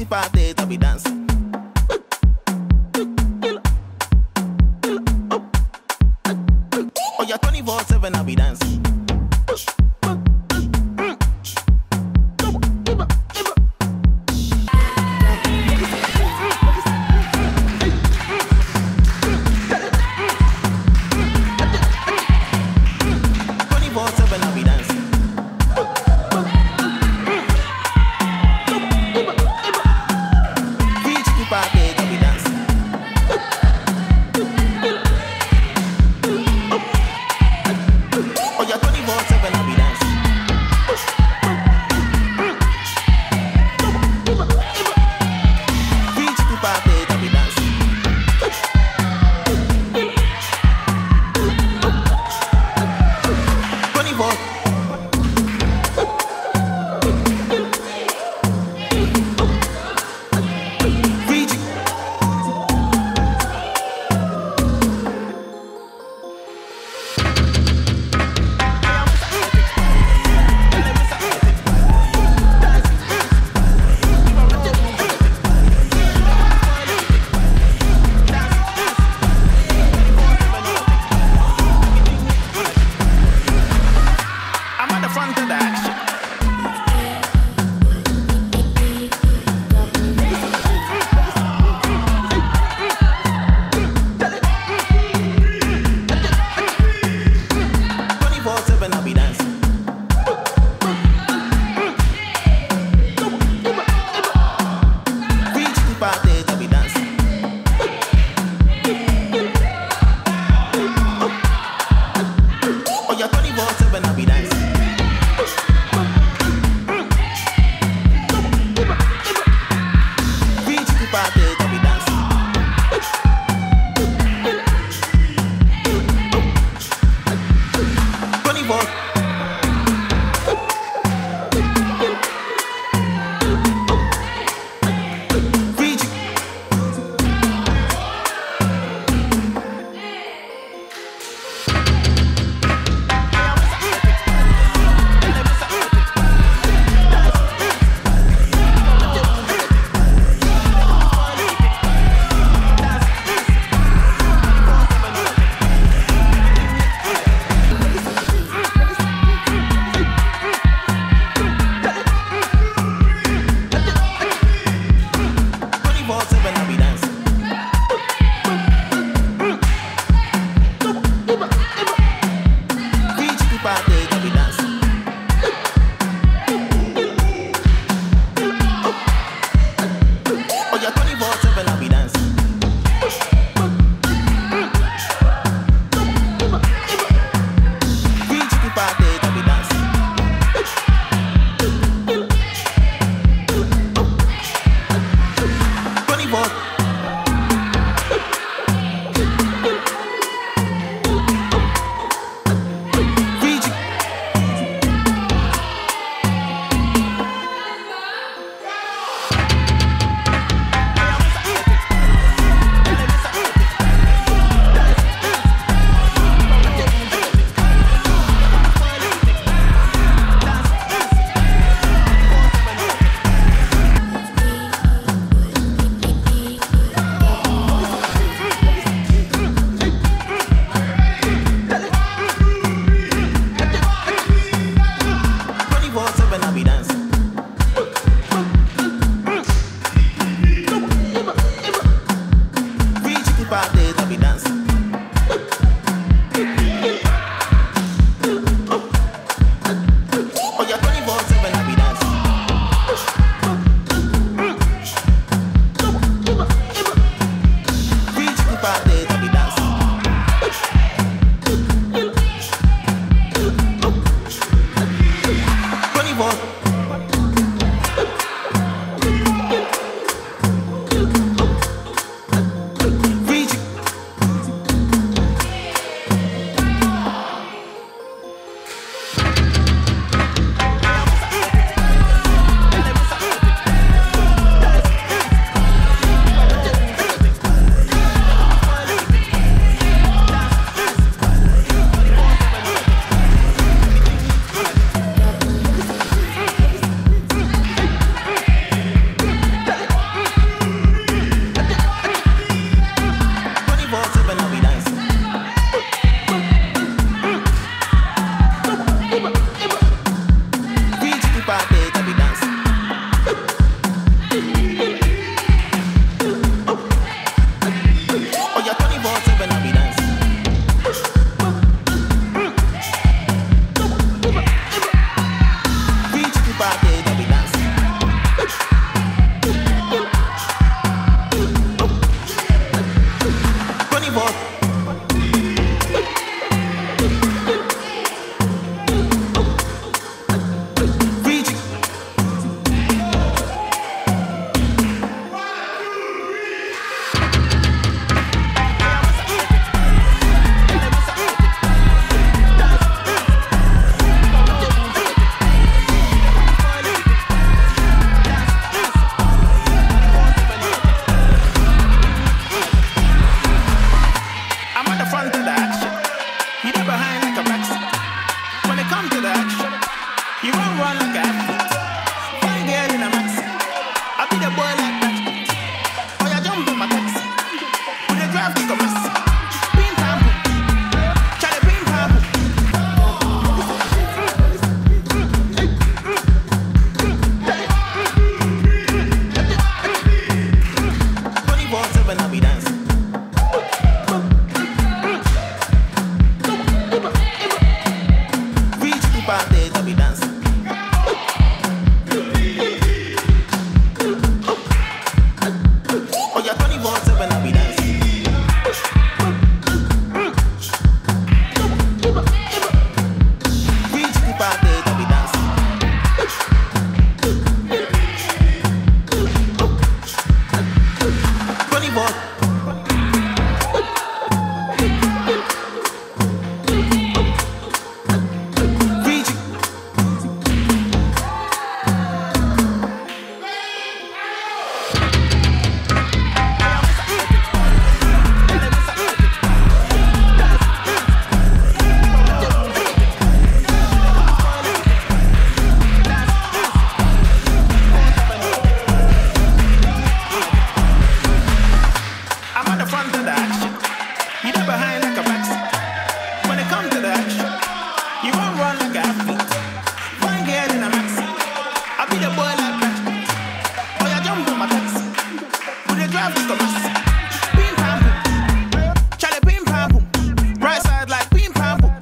365 days I be dancing. Oh yeah, 24 7 I'll be dancing. fuck. You won't run like a. Fine girl in a maxi. I be the boy